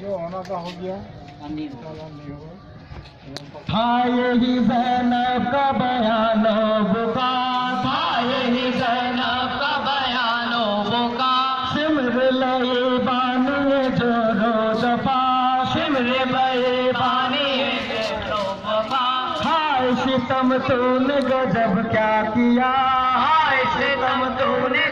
जो होना था हो गया। था यही जैनब का बयान बुका था यही जैनब का बयान बुका सिमर लई बानी जो रो दफ़ा सिमर लय बानी हाय सितम तूने गजब क्या किया? हाय सितम तूने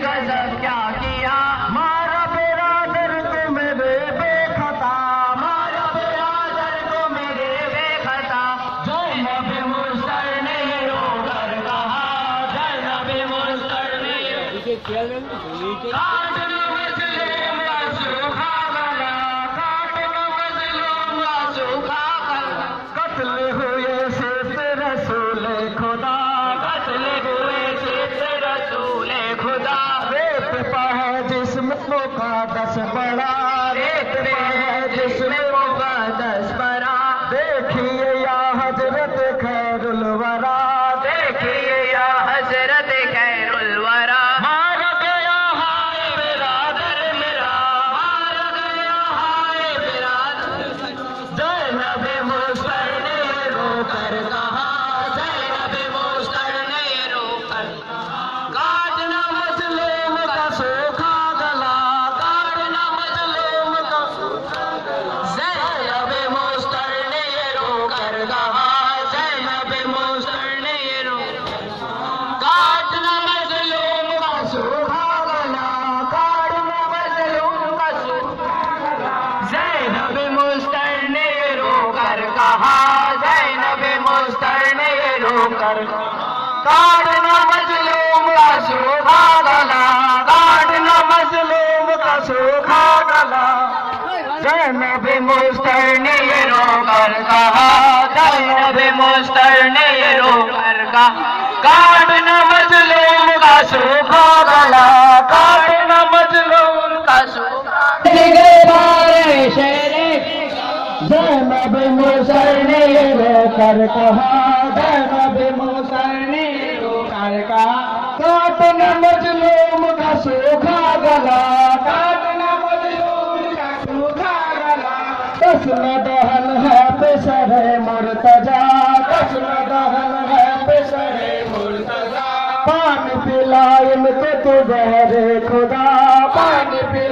13 जैनब मुस्तर ने कर कहा जैनब मुस्तर कर कहा न मजलूम का सूखा गला। काट न मजलूम कर कहा न मजलूम का सूखा गला। कश्म दहन है पेशरे मुर्तजा कश्म दहन है पेशरे मुर्तजा पान पिला इनके तू तो गहरे खुदा, पान पिला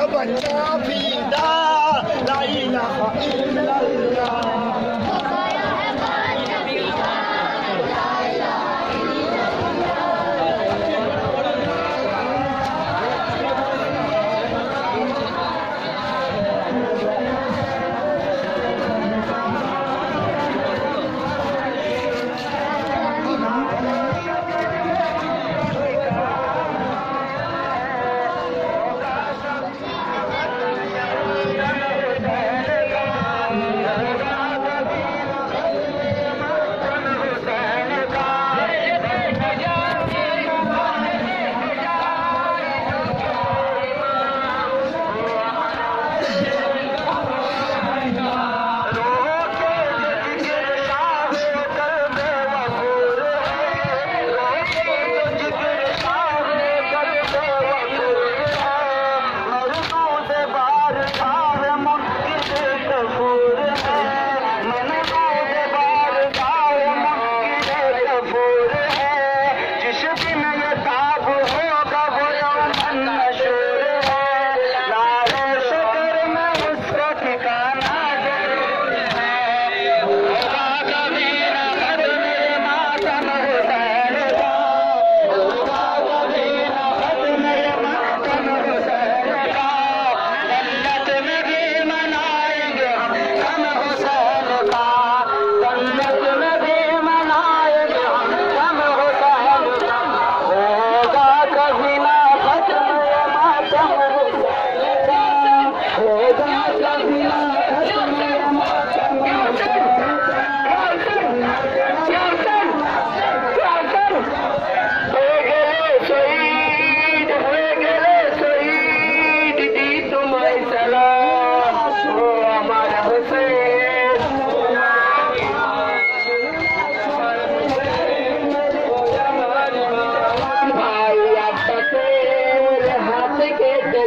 बचाओ बचाओ भी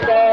Jai